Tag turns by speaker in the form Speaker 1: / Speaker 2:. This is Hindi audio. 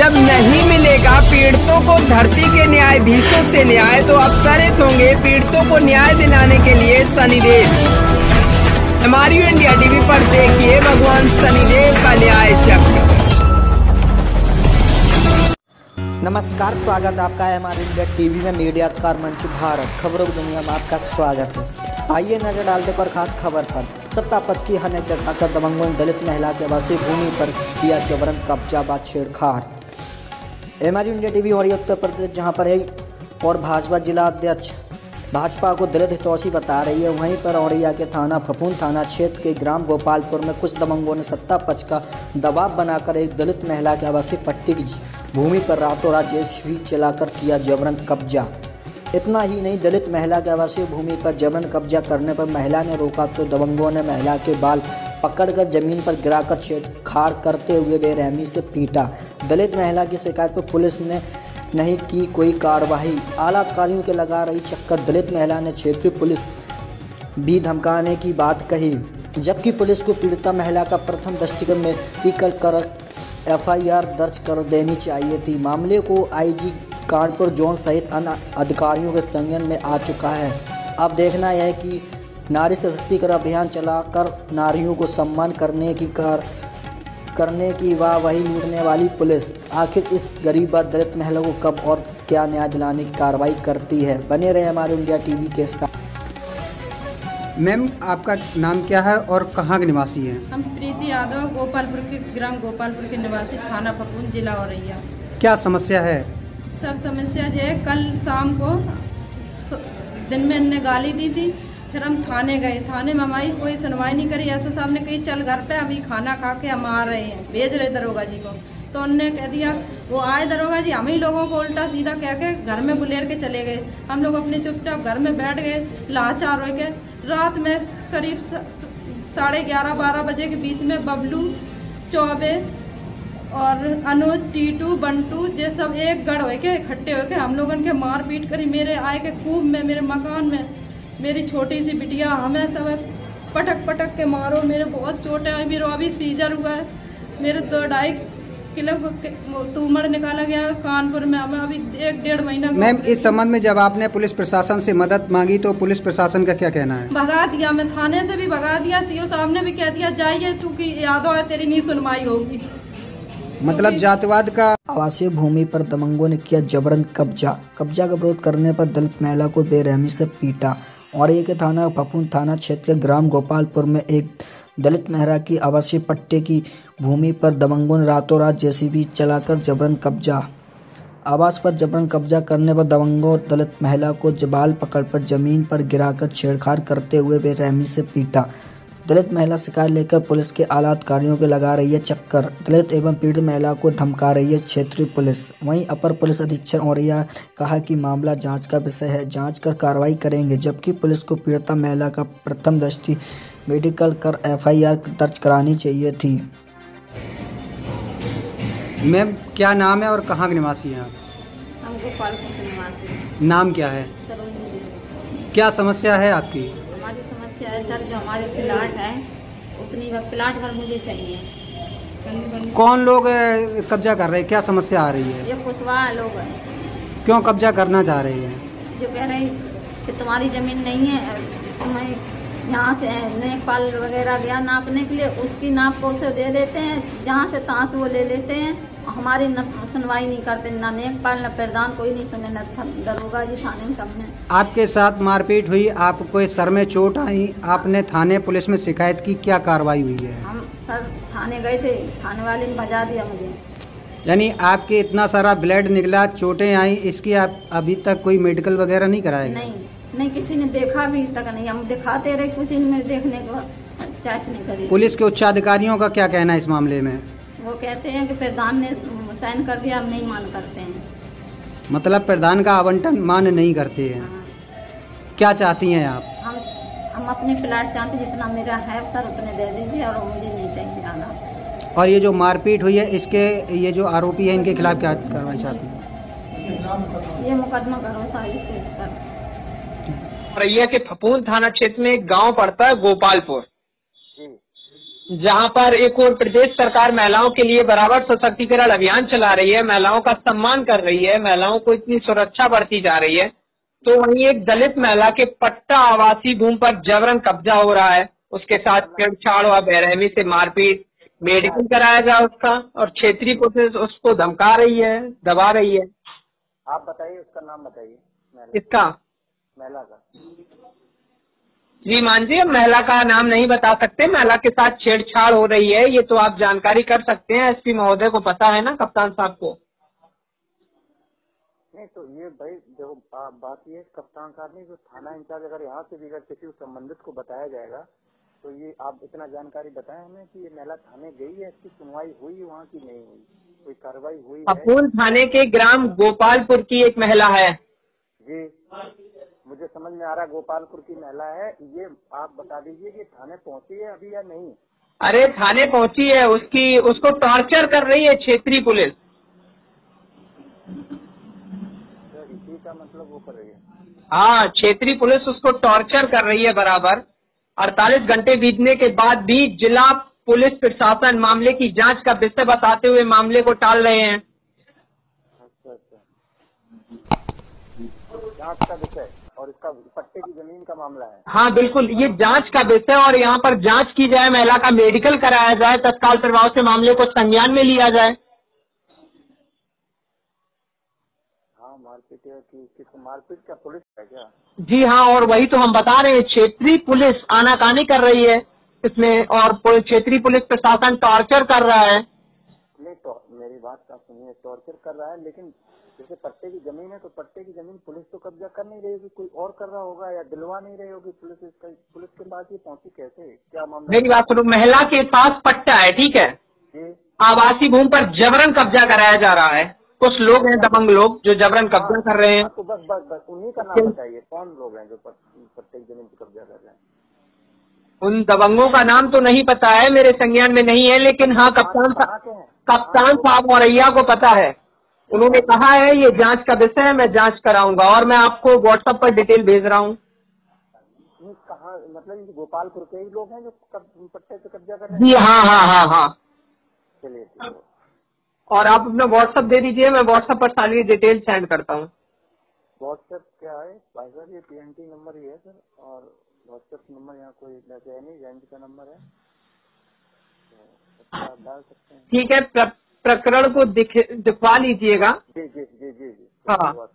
Speaker 1: जब नहीं मिलेगा, पीड़ितों को धरती के न्यायाधीशों से न्याय तो अवसरित होंगे पीड़ितों को न्याय दिलाने के लिए शनिदेव हमारी इंडिया टीवी पर देखिए भगवान शनिदेव का न्याय चक्र
Speaker 2: नमस्कार, स्वागत आपका है हमारे इंडिया टीवी में मीडिया मंच भारत। खबरों की दुनिया में आपका स्वागत है। आइए नज़र डालते और खास खबर पर। सत्ता पक्ष की हनक दिखाकर दबंगों ने दलित महिला के आवासीय भूमि पर किया जबरन कब्जा व छेड़छाड़ हमारी इंडिया टीवी हो रही उत्तर प्रदेश, जहाँ पर है और भाजपा जिला अध्यक्ष, भाजपा को दलित हितौषी बता रही है। वहीं पर औरैया के थाना फफून थाना क्षेत्र के ग्राम गोपालपुर में कुछ दबंगों ने सत्ता पक्ष का दबाव बनाकर एक दलित महिला के आवासीय पट्टी की भूमि पर रातों रात जेसीबी चलाकर किया जबरन कब्जा। इतना ही नहीं, दलित महिला के आवासीय भूमि पर जबरन कब्जा करने पर महिला ने रोका तो दबंगों ने महिला के बाल पकड़कर ज़मीन पर गिराकर छेड़छाड़ करते हुए बेरहमी से पीटा। दलित महिला की शिकायत पर पुलिस ने नहीं की कोई कार्रवाई। आला के लगा रही चक्कर, दलित महिला ने क्षेत्रीय पुलिस भी धमकाने की बात कही, जबकि पुलिस को पीड़िता महिला का प्रथम दृष्टिकोण टिकल कर एफआईआर दर्ज कर देनी चाहिए थी। मामले को आईजी कानपुर जोन सहित अन्य अधिकारियों के संज्ञान में आ चुका है। अब देखना यह है कि नारी सशक्तिकरण अभियान चलाकर नारियों को सम्मान करने की कर करने की वाह वही लूटने वाली पुलिस। आखिर इस गरीब व दलित महिला को कब और क्या न्याय दिलाने की कार्रवाई करती है? बने रहे हमारे इंडिया टीवी के साथ।
Speaker 3: मैम आपका नाम क्या है और कहाँ के निवासी हैं?
Speaker 4: हम प्रीति यादव गोपालपुर के ग्राम गोपालपुर के निवासी थाना फपून जिला औरैया।
Speaker 3: क्या समस्या है?
Speaker 4: सब समस्या जो है, कल शाम को दिन में इनने गाली दी थी, फिर हम थाने गए। थाने में हमारी कोई सुनवाई नहीं करी। ऐसे साहब ने कही, चल घर पे, अभी खाना खा के हम आ रहे हैं। भेज रहे दरोगा जी को। तो उनने कह दिया, वो आए दरोगा जी, हम ही लोगों को उल्टा सीधा कह के घर में बुलेर के चले गए। हम लोग अपने चुपचाप घर में बैठ गए, लाचार हो गए। रात में करीब साढ़े ग्यारह, बारह बजे के बीच में बबलू चौबे और अनुज टीटू बंटू ये सब एक गढ़ हो के इकट्ठे हो के हम लोगन के मार पीट करी। मेरे आए के खूब में मेरे मकान में मेरी छोटी सी बिटिया हमें सब पटक पटक के मारो। मेरे बहुत चोटें आई मेरे अभी सीजर हुआ है। मेरे दो ढाई किलो तूमड़ निकाला गया कानपुर में। हमें अभी एक डेढ़ महीना
Speaker 3: मैम इस संबंध में जब आपने पुलिस प्रशासन से मदद मांगी तो पुलिस प्रशासन का क्या कहना है?
Speaker 4: भगा दिया मैं थाने से भी भगा दिया सीओ साहब ने भी कह दिया जाइए तू की यादव है तेरी नहीं सुनवाई होगी।
Speaker 3: मतलब जातिवाद का
Speaker 2: आवासीय भूमि पर दबंगों ने किया जबरन कब्जा। कब्जा का विरोध करने पर दलित महिला को बेरहमी से पीटा। और एक थाना पपुन थाना क्षेत्र के ग्राम गोपालपुर में एक दलित महिला की आवासीय पट्टे की भूमि पर दबंगों ने रातों रात जेसीबी चलाकर जबरन कब्जा। आवास पर जबरन कब्जा करने पर दबंगों दलित महिला को जबाल पकड़कर ज़मीन पर गिराकर छेड़छाड़ करते हुए बेरहमी से पीटा। दलित महिला शिकायत लेकर पुलिस के आला अधिकारियों के लगा रही है चक्कर। दलित एवं पीड़ित महिला को धमका रही है क्षेत्रीय पुलिस। वहीं अपर पुलिस अधीक्षक औरैया कहा कि मामला जाँच का विषय है। जाँच कर कार्रवाई करेंगे जबकि पुलिस को पीड़िता महिला का प्रथम दृष्टि मेडिकल कर एफआईआर दर्ज करानी चाहिए थी।
Speaker 3: मैम क्या नाम है और कहाँ के निवासी हैं आप? नाम क्या है? क्या समस्या है आपकी?
Speaker 5: समस्या है सर जो हमारे प्लाट है उतनी प्लाट पर मुझे चाहिए।
Speaker 3: कौन लोग कब्जा कर रहे हैं? क्या समस्या आ रही है?
Speaker 5: ये कुशवाहा लोग हैं।
Speaker 3: क्यों कब्जा करना चाह रहे हैं?
Speaker 5: जो कह रहे हैं कि तुम्हारी ज़मीन नहीं है तुम्हें यहाँ से नेपाल वगैरह गया नापने के लिए उसकी नाप को उसे दे देते हैं जहाँ से तहाँ से वो ले लेते हैं। हमारी न सुनवाई नहीं करते ना नेपाल न प्रधान कोई नहीं सुने न दरोगा जी थाने में सब में
Speaker 3: आपके साथ मारपीट हुई आपको सर में चोट आई आपने थाने पुलिस में शिकायत की क्या कार्रवाई हुई है?
Speaker 5: हम सर थाने गए थे थाने वाले ने भजा दिया मुझे।
Speaker 3: यानी आपके इतना सारा ब्लड निकला चोटें आई इसकी आप अभी तक कोई मेडिकल वगैरह नहीं कराया
Speaker 5: नहीं नहीं किसी ने देखा भी तक नहीं। हम दिखाते रहे किसी ने देखने को चार्ज नहीं करी।
Speaker 3: पुलिस के उच्च अधिकारियों का क्या कहना है इस मामले में?
Speaker 5: वो कहते हैं कि प्रधान ने साइन कर दिया हम नहीं मान करते हैं।
Speaker 3: मतलब प्रधान का आवंटन मान्य नहीं करते हैं।
Speaker 5: हाँ।
Speaker 3: क्या चाहती हैं आप?
Speaker 5: हम हम अपने प्लाट चाहते जितना मेरा है सर उतने दे दीजिए और मुझे नहीं चाहिए ज़्यादा।
Speaker 3: और ये जो मारपीट हुई है इसके ये जो आरोपी है इनके खिलाफ क्या कार्रवाई चाहती है?
Speaker 5: ये मुकदमा करो सर इसके
Speaker 1: औरैया के फपून थाना क्षेत्र में एक गाँव पड़ता है गोपालपुर। जहाँ पर एक और प्रदेश सरकार महिलाओं के लिए बराबर सशक्तिकरण अभियान चला रही है। महिलाओं का सम्मान कर रही है। महिलाओं को इतनी सुरक्षा बढ़ती जा रही है। तो वहीं एक दलित महिला के पट्टा आवासीय भूमि पर जबरन कब्जा हो रहा है। उसके साथ छेड़छाड़ और बेरहमी से मारपीट। मेडिकल कराया जाए उसका और क्षेत्रीय पुलिस उसको धमका रही है दबा रही है।
Speaker 6: आप बताइए उसका नाम बताइए।
Speaker 1: इसका
Speaker 6: महिला का।
Speaker 1: जी मान जी महिला का नाम नहीं बता सकते। महिला के साथ छेड़छाड़ हो रही है ये तो आप जानकारी कर सकते हैं। एसपी महोदय को पता है ना कप्तान साहब को?
Speaker 6: नहीं तो ये भाई देखो बात ये है, कप्तान साहब ने जो थाना इंचार्ज अगर यहाँ से भी अगर किसी संबंधित को बताया जाएगा तो ये आप इतना जानकारी बताएँ हमें कि ये महिला थाने गई है इसकी सुनवाई हुई वहाँ की नहीं हुई? कोई कार्रवाई हुई
Speaker 1: अपूल थाने के ग्राम गोपालपुर की एक महिला है।
Speaker 6: जी। मुझे समझ में आ रहा गोपालपुर की महिला है। ये आप बता दीजिए कि थाने पहुँची है अभी या नहीं?
Speaker 1: अरे थाने पहुँची है उसकी उसको टॉर्चर कर रही है क्षेत्रीय पुलिस।
Speaker 6: तो इसी का मतलब वो कर रही है।
Speaker 1: हाँ क्षेत्रीय पुलिस उसको टॉर्चर कर रही है बराबर। 48 घंटे बीतने के बाद भी जिला पुलिस प्रशासन मामले की जाँच का विषय बताते हुए मामले को टाल रहे हैं।
Speaker 6: अच्छा अच्छा। जाँच का विषय? और इसका पट्टे की ज़मीन का मामला है।
Speaker 1: हाँ बिल्कुल ये जाँच का विषय और यहाँ पर जाँच की जाए महिला का मेडिकल कराया जाए तत्काल प्रभाव से मामले को संज्ञान में लिया जाए।
Speaker 6: हाँ मारपीट कि किस मारपीट का पुलिस है क्या?
Speaker 1: जी हाँ और वही तो हम बता रहे हैं क्षेत्रीय पुलिस आनाकानी कर रही है इसमें और क्षेत्रीय पुलिस प्रशासन टॉर्चर कर रहा है।
Speaker 6: नहीं तो मेरी बात का सुनिए टॉर्चर कर रहा है लेकिन जैसे पट्टे की ज़मीन है तो पट्टे की ज़मीन पुलिस तो कब्जा कर नहीं रही होगी। कोई और कर रहा होगा या दिलवा नहीं रही होगी पुलिस इसका पुलिस के पास ये पहुँची कैसे? क्या मामला
Speaker 1: मेरी बात सुनो महिला के पास पट्टा है ठीक है? आवासीय भूमि पर जबरन कब्जा कराया जा रहा है। कुछ लोग हैं दबंग लोग जो जबरन कब्जा कर रहे हैं।
Speaker 6: हाँ, तो बस बस बस उन्हीं का नाम बताइए। कौन लोग हैं जो पट्टे की ज़मीन पे कब्जा कर रहे हैं?
Speaker 1: उन दबंगों का नाम तो नहीं पता है मेरे संज्ञान में नहीं है लेकिन हाँ कप्तान कप्तान साहब मौरैया को पता है। उन्होंने कहा है ये जाँच का विषय है मैं जाँच कराऊँगा और मैं आपको व्हाट्सएप पर डिटेल भेज रहा हूँ।
Speaker 6: कहाँ मतलब गोपालपुर के ही लोग हैं जो कब- पट्टे पे कब्जा कर रहे
Speaker 1: जी
Speaker 6: हाँ
Speaker 1: हाँ हाँ हाँ।
Speaker 6: चलिए
Speaker 1: और आप अपना व्हाट्सएप दे दीजिए मैं व्हाट्सएप पर सारी डिटेल सेंड करता हूँ।
Speaker 6: व्हाट्सएप क्या है? भाई साहब ये पीएनटी नंबर ही है सर। और व्हाट्सएप नंबर यहाँ कोई नहीं रेंज का नंबर है। तो डाल सकते हैं।
Speaker 1: ठीक है प्रकरण को दिख, दिखवा लीजिएगा।
Speaker 6: जी जी जी जी जी।
Speaker 1: हाँ।